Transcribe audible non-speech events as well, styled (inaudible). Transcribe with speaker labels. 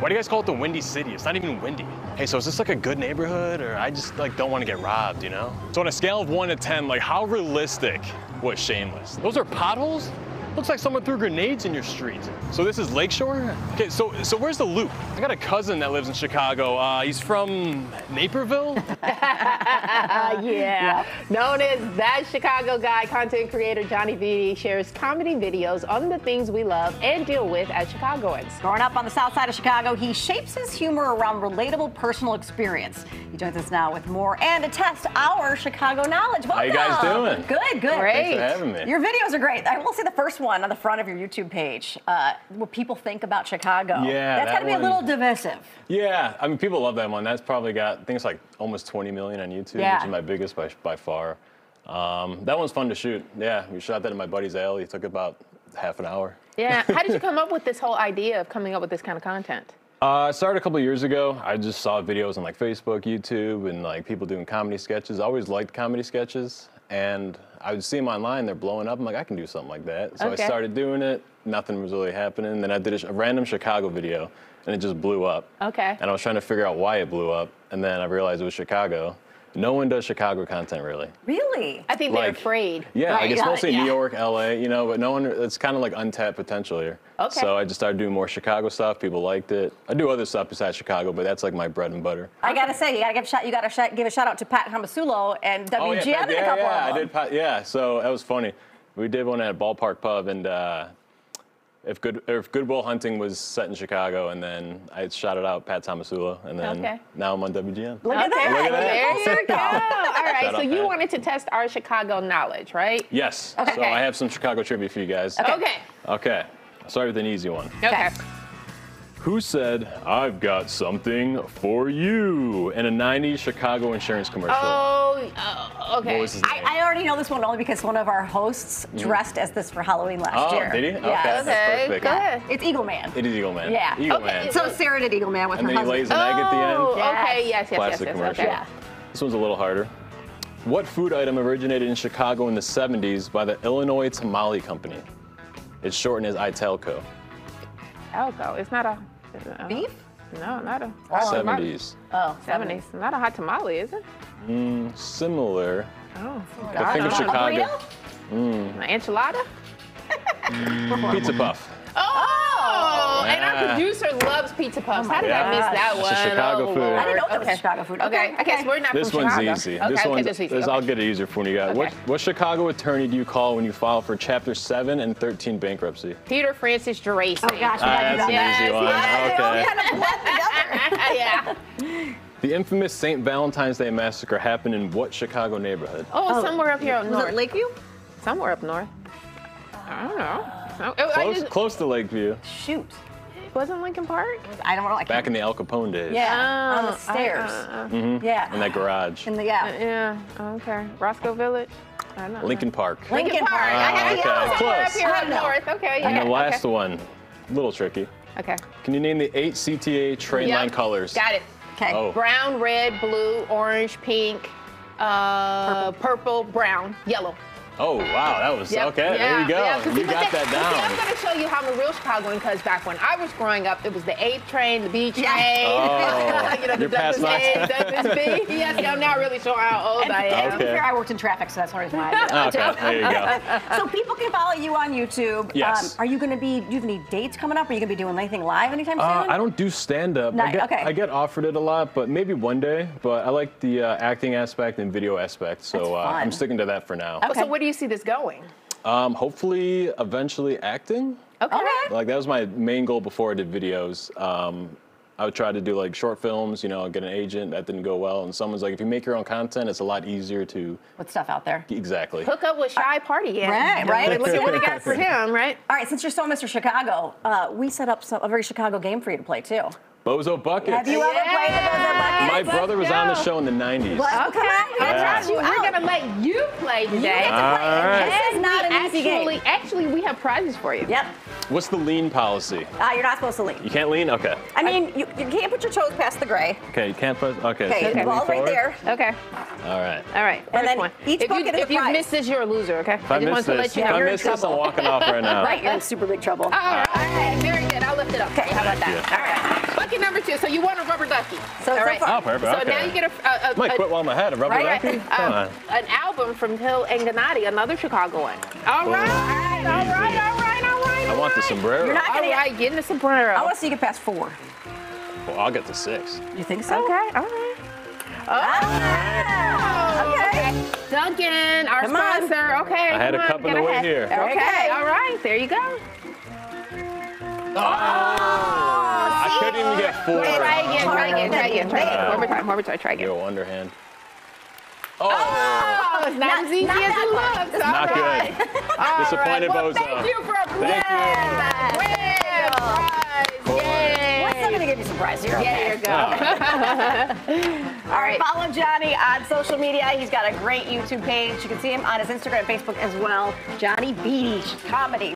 Speaker 1: Why do you guys call it the Windy City? It's not even windy. Hey, so is this like a good neighborhood or I just like don't want to get robbed, you know? So on a scale of one to 10, like how realistic was Shameless? Those are potholes? Looks like someone threw grenades in your street. So this is Lakeshore? Okay, so so where's the loop? I got a cousin that lives in Chicago. Uh, he's from Naperville?
Speaker 2: Uh, (laughs) yeah. Known as that Chicago guy, content creator Johnny V shares comedy videos on the things we love and deal with as Chicagoans.
Speaker 3: Growing up on the south side of Chicago, he shapes his humor around relatable personal experience. He joins us now with more and to test our Chicago knowledge. Welcome.
Speaker 1: How you guys doing?
Speaker 3: Good, good.
Speaker 2: Great.
Speaker 1: Thanks for having me.
Speaker 3: Your videos are great. I will say the first one on the front of your YouTube page, uh, what people think about Chicago.
Speaker 1: Yeah,
Speaker 3: That's
Speaker 1: that
Speaker 3: got to be a little divisive.
Speaker 1: Yeah, I mean, people love that one. That's probably got, I think it's like almost 20 million on YouTube,
Speaker 3: Yeah.
Speaker 1: which is my biggest by, by far. Um, that one's fun to shoot. Yeah, we shot that in my buddy's alley. It took about half an hour.
Speaker 2: Yeah. (laughs) How did you come up with this whole idea of coming up with this kind of content?
Speaker 1: Uh, I started a couple of years ago. I just saw videos on like Facebook, YouTube, and like people doing comedy sketches. I always liked comedy sketches, and I would see them online. They're blowing up. I'm like, I can do something like that. So
Speaker 2: Okay.
Speaker 1: I started doing it. Nothing was really happening. Then I did a, a random Chicago video, and it just blew up.
Speaker 2: Okay.
Speaker 1: And I was trying to figure out why it blew up, and then I realized it was Chicago. No one does Chicago content really.
Speaker 3: Really?
Speaker 2: I think they're
Speaker 1: Like-
Speaker 2: afraid.
Speaker 1: Yeah,
Speaker 3: Right,
Speaker 1: like it's
Speaker 3: yeah,
Speaker 1: mostly
Speaker 3: yeah.
Speaker 1: New York, LA, you know, but no one, it's kind of like untapped potential here.
Speaker 2: Okay.
Speaker 1: So I just started doing more Chicago stuff. People liked it. I do other stuff besides Chicago, but that's like my bread and butter.
Speaker 3: I gotta say, you gotta give a shout. You gotta sh- give a shout out to Pat Tomasulo and WGN
Speaker 1: Oh, yeah,
Speaker 3: and
Speaker 1: yeah,
Speaker 3: a couple of.
Speaker 1: yeah,
Speaker 3: of
Speaker 1: I
Speaker 3: them.
Speaker 1: did. pa- Yeah, so that was funny. We did one at a Ballpark Pub, and uh, if good if Goodwill Hunting was set in Chicago, and then I shouted out Pat Tomasulo, and then
Speaker 2: Okay.
Speaker 1: now I'm on WGN.
Speaker 3: Look at that.
Speaker 1: Look at that.
Speaker 2: there you go. (laughs) All right,
Speaker 1: Shout
Speaker 2: so you
Speaker 1: Pat.
Speaker 2: wanted to test our Chicago knowledge, right?
Speaker 1: Yes.
Speaker 2: Okay.
Speaker 1: So I have some Chicago trivia for you guys.
Speaker 2: Okay.
Speaker 1: Okay. I'll start with an easy one.
Speaker 2: Okay.
Speaker 1: Who said, I've got something for you in a 90s Chicago insurance commercial?
Speaker 2: Oh, uh, okay.
Speaker 1: What was his name?
Speaker 3: I, I already know this one only because one of our hosts dressed as this for Halloween last
Speaker 1: Mm-hmm. Oh,
Speaker 3: year.
Speaker 1: did he? Okay.
Speaker 3: Yes.
Speaker 1: That's
Speaker 2: okay,
Speaker 1: perfect.
Speaker 2: go ahead.
Speaker 3: It's Eagle Man.
Speaker 1: it is Eagle Man.
Speaker 3: Yeah.
Speaker 1: Eagle
Speaker 2: Okay,
Speaker 1: Man.
Speaker 3: So Sarah did Eagle Man with
Speaker 1: and
Speaker 3: her
Speaker 1: then he lays an egg at the end.
Speaker 2: Oh,
Speaker 3: Yes.
Speaker 2: okay, yes, yes, yes,
Speaker 1: Classic
Speaker 2: yes,
Speaker 1: commercial.
Speaker 2: okay.
Speaker 3: Yeah.
Speaker 1: This one's a little harder. What food item originated in Chicago in the 70s by the Illinois Tamale Company? It's shortened as Iltaco.
Speaker 2: Alco. It's not a uh,
Speaker 3: Beef?
Speaker 2: No, not a hot tamale.
Speaker 1: 70s.
Speaker 3: Oh,
Speaker 2: 70s. Not a hot tamale, is it?
Speaker 1: Similar.
Speaker 2: Oh,
Speaker 1: But think of. Chicago.
Speaker 3: Burrito?
Speaker 2: An enchilada? (laughs)
Speaker 1: Pizza puff.
Speaker 2: Oh, and our producer loves pizza puffs. How did I miss that
Speaker 1: It's
Speaker 2: one?
Speaker 1: a Chicago
Speaker 2: oh,
Speaker 1: food.
Speaker 2: Lord.
Speaker 1: I
Speaker 3: didn't know that was
Speaker 2: okay.
Speaker 3: Chicago food.
Speaker 2: Okay,
Speaker 3: Okay,
Speaker 2: okay,
Speaker 3: okay.
Speaker 2: so we're not
Speaker 1: This
Speaker 2: from
Speaker 1: one's
Speaker 2: Chicago.
Speaker 1: easy.
Speaker 2: Okay,
Speaker 1: this
Speaker 2: okay,
Speaker 1: one's,
Speaker 2: just easy.
Speaker 1: this-
Speaker 2: okay.
Speaker 1: I'll get it easier for you guys. What,
Speaker 2: Okay.
Speaker 1: what Chicago attorney do you call when you file for Chapter 7 and 13 bankruptcy?
Speaker 2: Peter Francis Geraci.
Speaker 3: Oh, gosh.
Speaker 1: Ah,
Speaker 3: you
Speaker 1: an
Speaker 3: that.
Speaker 1: easy one.
Speaker 3: Yeah, they all
Speaker 1: Okay.
Speaker 3: kind of blend together. (laughs)
Speaker 2: yeah.
Speaker 1: The infamous St. Valentine's Day massacre happened in what Chicago neighborhood?
Speaker 2: Oh, somewhere up here up
Speaker 3: Was
Speaker 2: north.
Speaker 3: it Lakeview?
Speaker 2: Somewhere up north. I don't know. Oh, I
Speaker 1: Close,
Speaker 2: just-
Speaker 1: close to Lakeview.
Speaker 3: Shoot.
Speaker 2: Wasn't Lincoln Park?
Speaker 3: I don't know. I
Speaker 1: Back in the Al Capone days.
Speaker 3: Yeah,
Speaker 2: Oh,
Speaker 3: on the
Speaker 2: I-
Speaker 3: stairs.
Speaker 2: uh,
Speaker 3: yeah.
Speaker 1: In that garage.
Speaker 3: In the, yeah.
Speaker 2: Yeah. Okay. Roscoe Village. I don't know.
Speaker 1: Lincoln Park.
Speaker 3: Lincoln
Speaker 2: Lincoln Park.
Speaker 3: Park.
Speaker 2: I had
Speaker 1: okay.
Speaker 2: somewhere up
Speaker 1: Close.
Speaker 2: here
Speaker 3: I
Speaker 2: up
Speaker 3: don't know.
Speaker 2: north. Okay. Yeah.
Speaker 1: And the last
Speaker 2: okay.
Speaker 1: one, a little tricky.
Speaker 2: Okay.
Speaker 1: Can you name the eight CTA train
Speaker 2: Yep.
Speaker 1: line colors?
Speaker 2: Got it.
Speaker 3: Okay.
Speaker 1: Oh.
Speaker 2: Brown, red, blue, orange, pink, uh, purple. brown, yellow.
Speaker 1: Oh, wow, that was
Speaker 2: Yep.
Speaker 1: okay.
Speaker 2: Yeah,
Speaker 1: there you go.
Speaker 2: yeah, 'cause
Speaker 1: you
Speaker 2: but
Speaker 1: got
Speaker 2: then-
Speaker 1: that
Speaker 2: but see, I'm going to show you how I'm a real Chicagoan because back when I was growing up, it was the 8 train, the B train.
Speaker 3: Yeah.
Speaker 1: Oh, (laughs)
Speaker 2: you know, the
Speaker 1: you're past
Speaker 2: Douglas
Speaker 1: my
Speaker 2: A, Douglas B. Yes, I'm not really sure how old
Speaker 3: And,
Speaker 2: I am.
Speaker 1: Okay.
Speaker 3: fair, I worked in traffic, so that's the reason why I.
Speaker 1: Okay, there you go. (laughs)
Speaker 3: So people can follow you on YouTube. Um,
Speaker 1: Yes.
Speaker 3: are you going to be? Do you have any dates coming up? Are you going to be doing anything live anytime soon?
Speaker 1: Uh, I don't do stand up.
Speaker 3: No,
Speaker 1: I, get,
Speaker 3: okay.
Speaker 1: I get offered it a lot, but maybe one day. But I like the uh, acting aspect and video aspect, so uh. I'm sticking to that for now.
Speaker 3: Okay.
Speaker 2: So where do you see this going?
Speaker 1: Um, hopefully, eventually acting.
Speaker 2: Okay.
Speaker 3: Okay.
Speaker 1: Like that was my main goal before I did videos. Um, I would try to do like short films, you know, get an agent. That didn't go well, and someone's like, if you make your own content, it's a lot easier to
Speaker 3: With stuff out there.
Speaker 1: exactly.
Speaker 2: Hook up with Shy Party. Yeah.
Speaker 3: Right, right.
Speaker 2: Look at what he got (laughs) for him, right?
Speaker 3: All right, since you're so Mr. Chicago, uh, we set up some, a very Chicago game for you to play too.
Speaker 1: Bozo buckets.
Speaker 3: Have you ever played the Bozo
Speaker 2: Yes.
Speaker 1: my
Speaker 3: Buckets?
Speaker 1: brother was
Speaker 2: go.
Speaker 1: on the show in the 90s.
Speaker 3: Well,
Speaker 2: Okay.
Speaker 3: come on, we
Speaker 2: I
Speaker 3: gotta
Speaker 1: Yeah.
Speaker 3: try you
Speaker 2: We're gonna let you play
Speaker 3: You
Speaker 2: today.
Speaker 3: get to play.
Speaker 1: All right.
Speaker 3: This is not an easy
Speaker 2: actually,
Speaker 3: game.
Speaker 2: actually, we have prizes for you.
Speaker 3: Yep.
Speaker 1: What's the lean policy?
Speaker 3: Uh, you're not supposed to lean.
Speaker 1: You can't lean? Okay.
Speaker 3: I mean, you, you can't put your toes past the gray.
Speaker 1: Okay, you can't put. Okay.
Speaker 3: Okay,
Speaker 1: so
Speaker 3: the
Speaker 1: lean
Speaker 3: ball right there.
Speaker 2: Okay.
Speaker 1: All right.
Speaker 2: All right.
Speaker 3: And
Speaker 2: first
Speaker 3: then
Speaker 2: one.
Speaker 3: each
Speaker 2: if
Speaker 3: bucket
Speaker 2: you,
Speaker 3: is a
Speaker 2: If you
Speaker 3: prize.
Speaker 2: miss this, you're a loser. Okay.
Speaker 1: If I,
Speaker 2: I just
Speaker 1: miss
Speaker 2: wanted to let you
Speaker 1: if
Speaker 2: know.
Speaker 1: I
Speaker 2: You're
Speaker 1: miss this, I'm walking off right now.
Speaker 3: Right, you're in super big trouble.
Speaker 2: All right. Very good. I'll lift it up.
Speaker 3: Okay.
Speaker 2: How about that?
Speaker 1: Thank you.
Speaker 2: All right. Bucket get number two. So you want a rubber ducky.
Speaker 3: So-
Speaker 2: All
Speaker 3: so
Speaker 2: right.
Speaker 3: far-
Speaker 1: Oh, perfect,
Speaker 2: So
Speaker 1: okay.
Speaker 2: now you get a, a, a,
Speaker 1: Might
Speaker 2: a-
Speaker 1: quit while I'm ahead. A rubber
Speaker 2: Right,
Speaker 1: ducky?
Speaker 2: right.
Speaker 1: Come
Speaker 2: Um,
Speaker 1: on.
Speaker 2: an album from Hill and Gennady, another Chicagoan. All right, all right, all
Speaker 1: Easy.
Speaker 2: right, all right.
Speaker 1: I want the sombrero.
Speaker 3: You're not
Speaker 2: All
Speaker 3: gonna get-
Speaker 2: right, get in the sombrero.
Speaker 3: I want to see you get past four.
Speaker 1: Well, I'll get to six.
Speaker 3: You think so?
Speaker 2: Okay, all right.
Speaker 3: Ah,
Speaker 2: Oh,
Speaker 3: okay.
Speaker 2: Dunkin', our
Speaker 3: Come on.
Speaker 2: sponsor. Okay.
Speaker 1: I had a
Speaker 2: on,
Speaker 1: cup on the way
Speaker 2: ahead.
Speaker 1: here.
Speaker 2: Okay,
Speaker 3: Okay.
Speaker 2: all right. There you go.
Speaker 1: I couldn't even get four.
Speaker 2: Wait, try again, try again, try again, try again.
Speaker 1: Uh,
Speaker 2: One more time, one more time, try again.
Speaker 1: You're a underhand. Oh,
Speaker 2: Oh, it's not,
Speaker 3: Not-
Speaker 2: as easy
Speaker 3: not
Speaker 2: as
Speaker 3: that
Speaker 2: it
Speaker 3: much.
Speaker 2: looks.
Speaker 1: not (laughs)
Speaker 2: All right.
Speaker 1: good.
Speaker 2: All
Speaker 1: Disappointed
Speaker 2: right. well,
Speaker 1: bozo.
Speaker 2: Thank you for
Speaker 1: Thank
Speaker 2: playing.
Speaker 3: you.
Speaker 2: Win, prize. Yay.
Speaker 3: We're still gonna give you some prize. You're
Speaker 2: Yeah,
Speaker 3: okay.
Speaker 2: here you go.
Speaker 3: All right, follow Johnny on social media. He's got a great YouTube page. You can see him on his Instagram and Facebook as well. Johnny Viti Comedy.